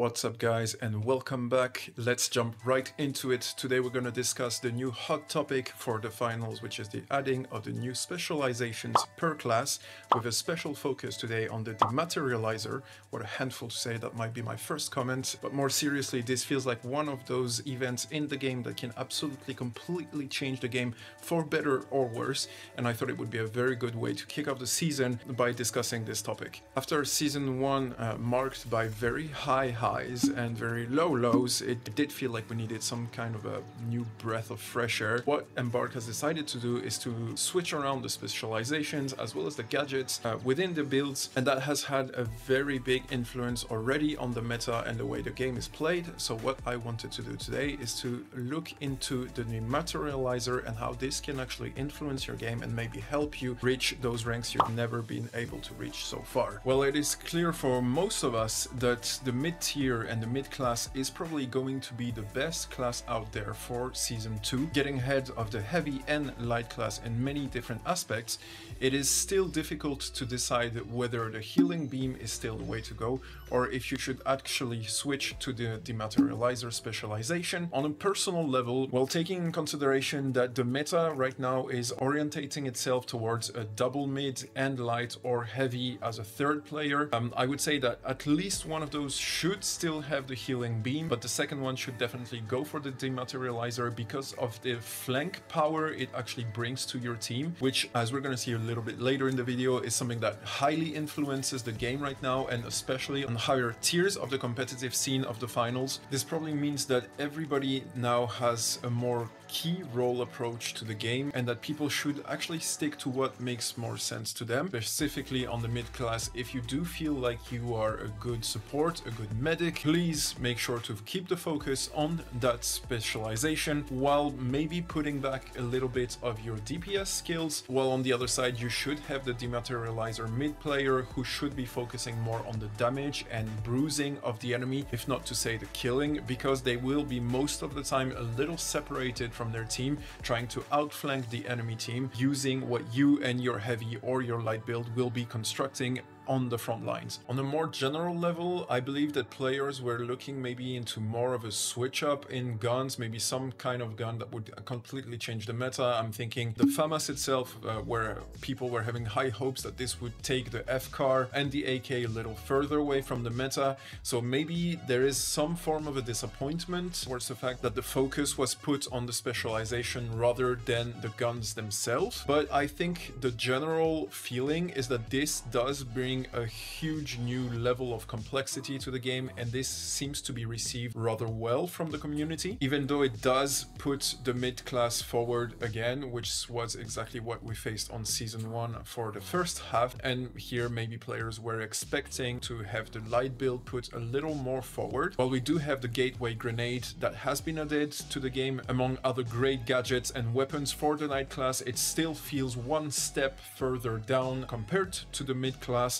What's up guys and welcome back. Let's jump right into it. Today we're going to discuss the new hot topic for the finals which is the adding of the new specializations per class with a special focus today on the dematerializer. What a handful to say that might be my first comment but more seriously this feels like one of those events in the game that can absolutely completely change the game for better or worse and I thought it would be a very good way to kick off the season by discussing this topic. After season 1 uh, marked by very high highs and very low lows, it did feel like we needed some kind of a new breath of fresh air. What Embark has decided to do is to switch around the specializations as well as the gadgets uh, within the builds, and that has had a very big influence already on the meta and the way the game is played. So what I wanted to do today is to look into the new dematerializer and how this can actually influence your game and maybe help you reach those ranks you've never been able to reach so far. Well, it is clear for most of us that the mid tier and the mid class is probably going to be the best class out there for season 2. Getting ahead of the heavy and light class in many different aspects, it is still difficult to decide whether the healing beam is still the way to go or if you should actually switch to the dematerializer specialization. On a personal level, while taking in consideration that the meta right now is orientating itself towards a double mid and light or heavy as a third player, um, I would say that at least one of those should should still have the healing beam, but the second one should definitely go for the dematerializer because of the flank power it actually brings to your team, which as we're going to see a little bit later in the video is something that highly influences the game right now and especially on higher tiers of the competitive scene of the finals. This probably means that everybody now has a more key role approach to the game and that people should actually stick to what makes more sense to them, specifically on the mid class. If you do feel like you are a good support, a good medic, please make sure to keep the focus on that specialization while maybe putting back a little bit of your DPS skills, while on the other side you should have the dematerializer mid player who should be focusing more on the damage and bruising of the enemy, if not to say the killing, because they will be most of the time a little separated from their team, trying to outflank the enemy team using what you and your heavy or your light build will be constructing on the front lines. On a more general level, I believe that players were looking maybe into more of a switch up in guns, maybe some kind of gun that would completely change the meta. I'm thinking the FAMAS itself, uh, where people were having high hopes that this would take the FCAR and the AK a little further away from the meta. So maybe there is some form of a disappointment towards the fact that the focus was put on the specialization rather than the guns themselves. But I think the general feeling is that this does bring a huge new level of complexity to the game and this seems to be received rather well from the community even though it does put the mid class forward again which was exactly what we faced on season 1 for the first half. And here maybe players were expecting to have the light build put a little more forward. While we do have the gateway grenade that has been added to the game among other great gadgets and weapons for the light class it still feels one step further down compared to the mid class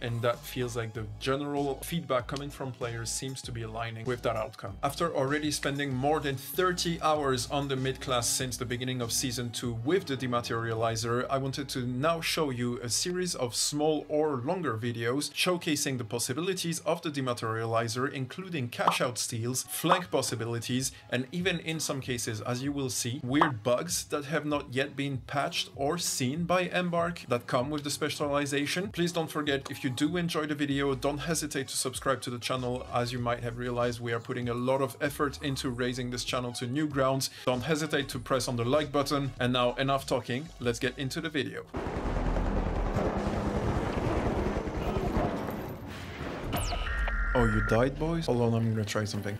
and that feels like the general feedback coming from players seems to be aligning with that outcome. After already spending more than 30 hours on the mid-class since the beginning of Season 2 with the Dematerializer, I wanted to now show you a series of small or longer videos showcasing the possibilities of the Dematerializer, including cash-out steals, flank possibilities, and even in some cases, as you will see, weird bugs that have not yet been patched or seen by Embark that come with the specialization. Please don't forget if you do enjoy the video, don't hesitate to subscribe to the channel. As you might have realized, we are putting a lot of effort into raising this channel to new grounds. Don't hesitate to press on the like button. And now enough talking, let's get into the video. Oh, you died, boys? Hold on, I'm gonna try something.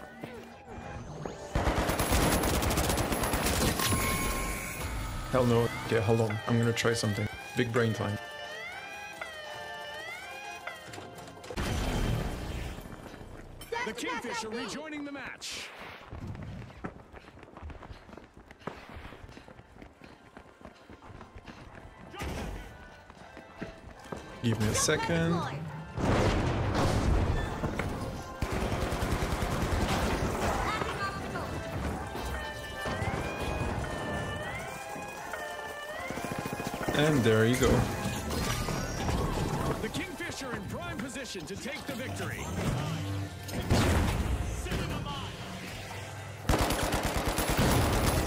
Hell no. Okay, hold on. I'm gonna try something. Big brain time. Kingfisher rejoining the match. Give me a second. And there you go. The Kingfisher in prime position to take the victory.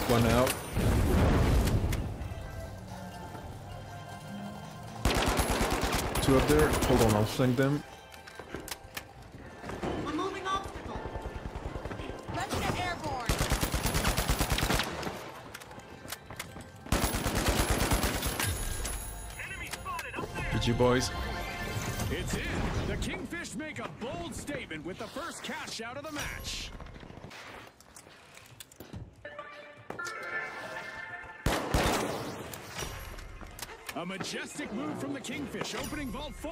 One out. Two up there. Hold on, I'll flank them. Removing obstacle. Regiment airborne. GG boys. It's in. The Kingfish make a bold statement with the first cash out of the match. A majestic move from the Kingfish, opening Vault 4.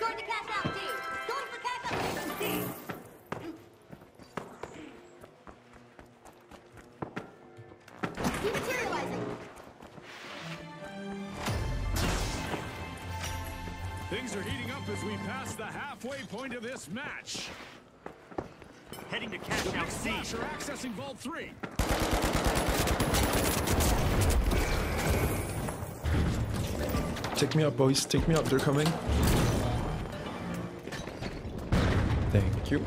Going to cash out D. Going for cash out station D. Dematerializing. Things are heating up as we pass the halfway point of this match. Heading to cash The out Big C. Splash are accessing Vault 3. Take me up, boys. Take me up. They're coming. Thank you.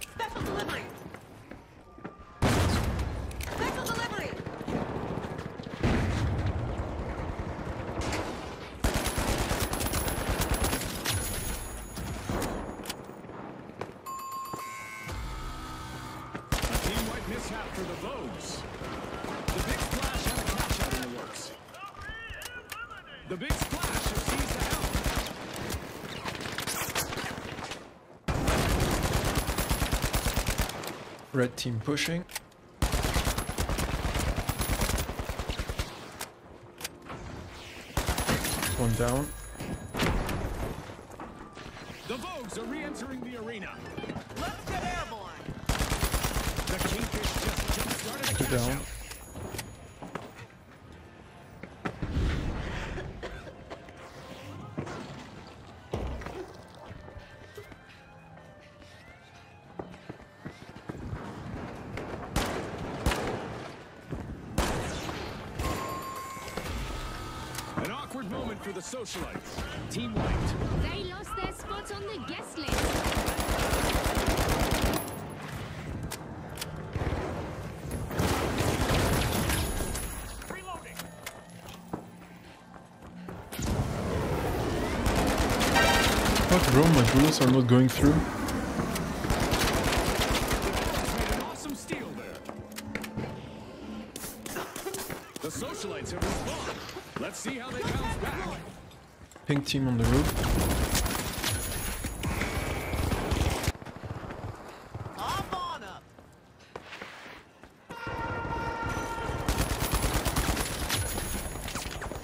Special delivery. Special delivery. A team-wide mishap for the Vogues. The Big Splash had a cash out in the works. The Big Splash has seized the helm. Red team pushing. One down. The Vogues are re-entering the arena. Let's get airborne. The Kingfish just jump-started a Two cash down. Socialites. Team White. They lost their spot on the guest list. Reloading. Fuck bro, my bullets are not going through. Made an awesome steal there. The socialites have respawned. Let's see how they bounce back. Pink team on the roof.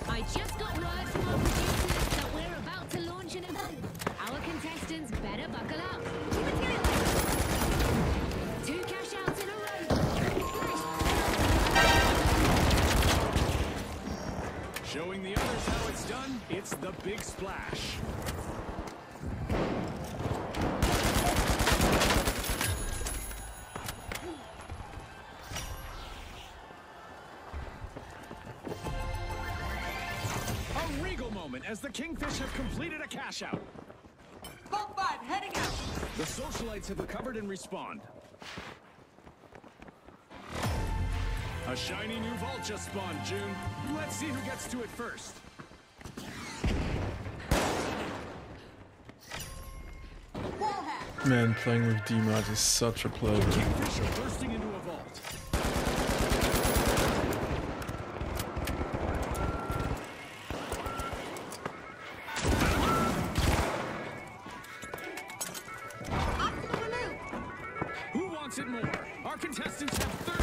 I just as the Kingfish have completed a cash out. Vault 5 heading out. The socialites have recovered and respawned. A shiny new vault just spawned, June. Let's see who gets to it first. Man, playing with DMAT is such a pleasure. More? Our contestants have 30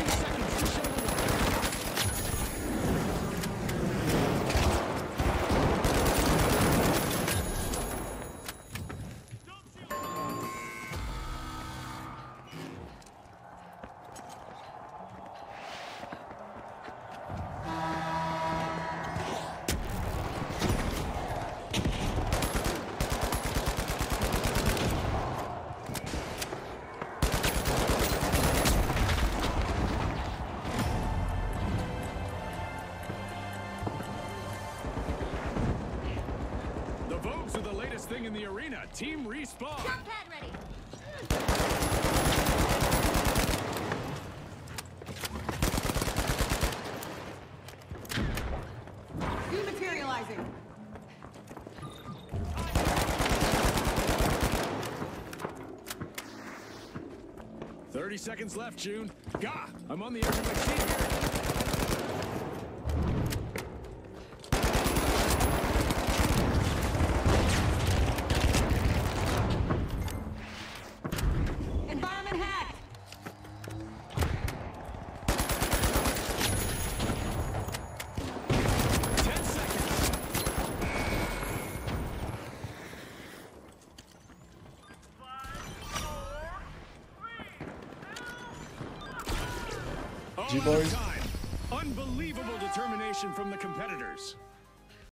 in the arena. Team respawn. Jump pad ready. Dematerializing. Thirty seconds left, June. Gah! I'm on the edge of my seat Time. Unbelievable determination from the competitors.